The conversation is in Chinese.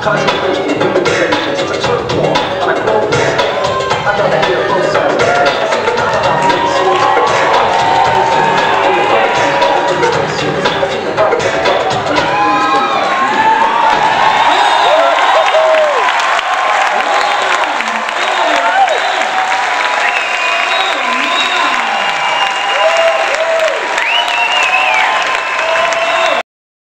かわい。